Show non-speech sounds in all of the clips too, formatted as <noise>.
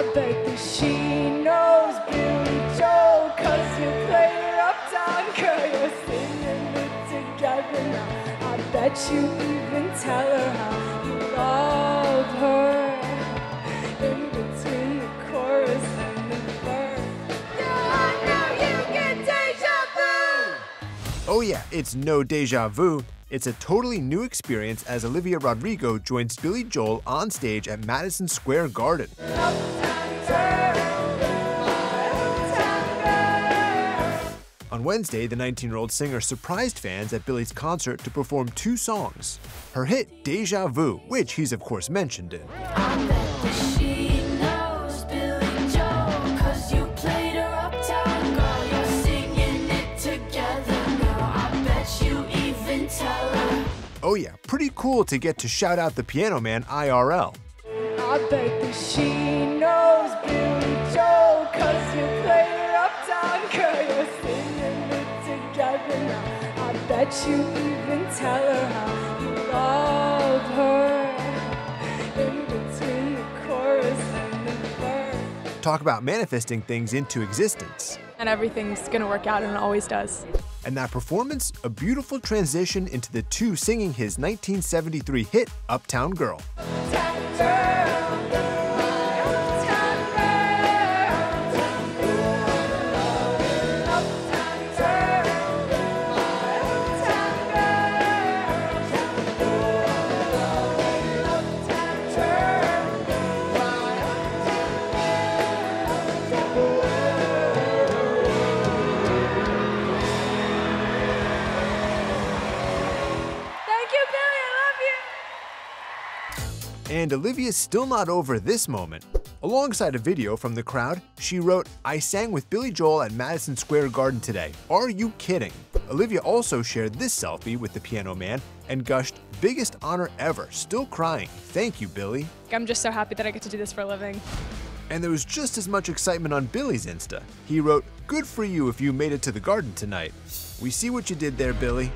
I bet that she knows Billy Joel, cause you played her uptown girl. You're singing it together now. I bet you even tell her how you love her. In between the chorus and the verse. Yeah, I know you get deja vu. Oh, yeah, it's no deja vu. It's a totally new experience as Olivia Rodrigo joins Billy Joel on stage at Madison Square Garden. On Wednesday, the 19 year old singer surprised fans at Billy's concert to perform two songs. Her hit Deja Vu, which he's of course mentioned in, Oh, yeah, pretty cool to get to shout out the piano man IRL. I bet that she knows Billy Joel, cause you played her uptown girl. You're singing it together now. I bet you even tell her how you love her. In between the chorus and the verse. Talk about manifesting things into existence. and everything's gonna work out and it always does. And that performance, a beautiful transition into the two singing his 1973 hit Uptown Girl. Uptown girl, And Olivia's still not over this moment. Alongside a video from the crowd, she wrote, I sang with Billy Joel at Madison Square Garden today. Are you kidding? Olivia also shared this selfie with the piano man and gushed, biggest honor ever, still crying. Thank you, Billy. I'm just so happy that I get to do this for a living. And there was just as much excitement on Billy's Insta. He wrote, Good for you if you made it to the garden tonight. We see what you did there, Billy.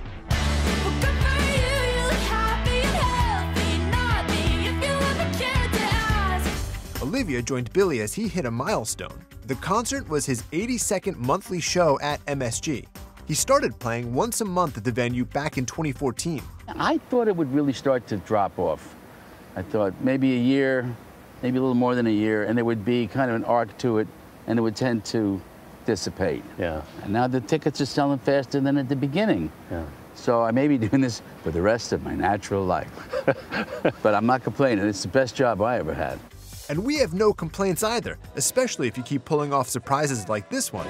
Olivia joined Billy as he hit a milestone. The concert was his 82nd monthly show at MSG. He started playing once a month at the venue back in 2014. I thought it would really start to drop off. I thought maybe a year, maybe a little more than a year, and there would be kind of an arc to it, and it would tend to dissipate. Yeah. And now the tickets are selling faster than at the beginning. Yeah. So I may be doing this for the rest of my natural life. <laughs> but I'm not complaining. It's the best job I ever had. And we have no complaints either, especially if you keep pulling off surprises like this one.